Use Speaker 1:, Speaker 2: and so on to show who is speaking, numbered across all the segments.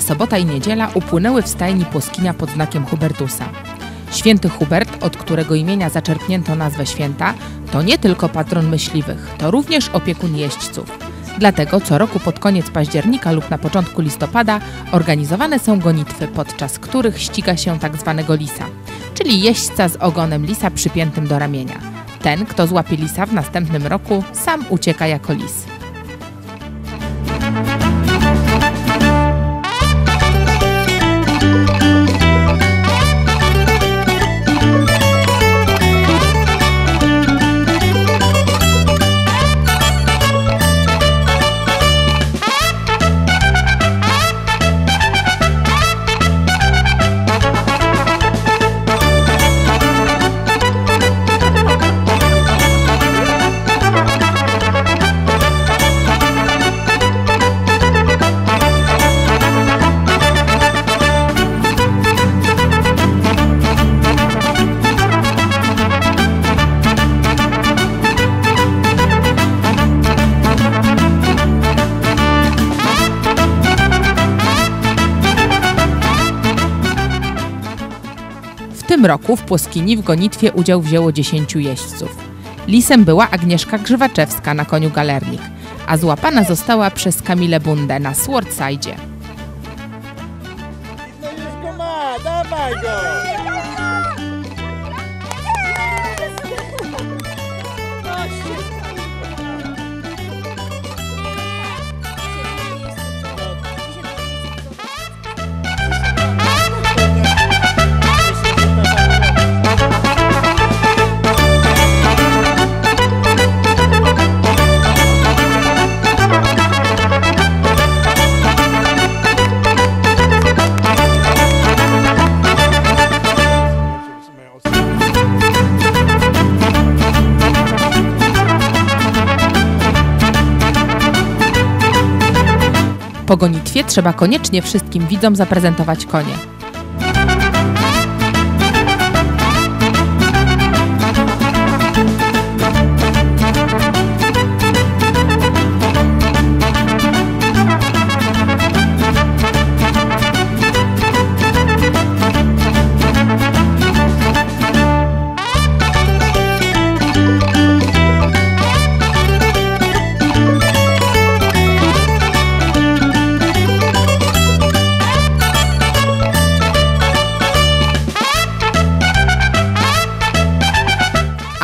Speaker 1: sobota i niedziela upłynęły w stajni Płoskinia pod znakiem Hubertusa. Święty Hubert, od którego imienia zaczerpnięto nazwę święta, to nie tylko patron myśliwych, to również opiekun jeźdźców. Dlatego co roku pod koniec października lub na początku listopada organizowane są gonitwy, podczas których ściga się tak zwanego lisa, czyli jeźdźca z ogonem lisa przypiętym do ramienia. Ten, kto złapie lisa w następnym roku, sam ucieka jako lis. Tym roku w Płoskini w gonitwie udział wzięło 10 jeźdźców. Lisem była Agnieszka Grzywaczewska na koniu Galernik, a złapana została przez Kamilę Bundę na Swordside.
Speaker 2: Go dawaj!
Speaker 1: Po gonitwie trzeba koniecznie wszystkim widzom zaprezentować konie.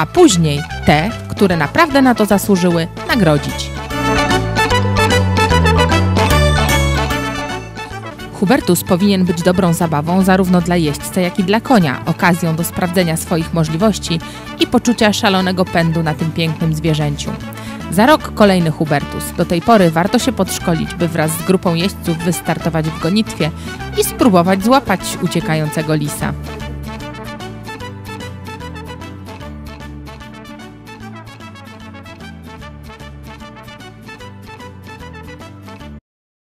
Speaker 1: A później te, które naprawdę na to zasłużyły, nagrodzić. Hubertus powinien być dobrą zabawą zarówno dla jeźdźca, jak i dla konia, okazją do sprawdzenia swoich możliwości i poczucia szalonego pędu na tym pięknym zwierzęciu. Za rok kolejny Hubertus. Do tej pory warto się podszkolić, by wraz z grupą jeźdźców wystartować w gonitwie i spróbować złapać uciekającego lisa.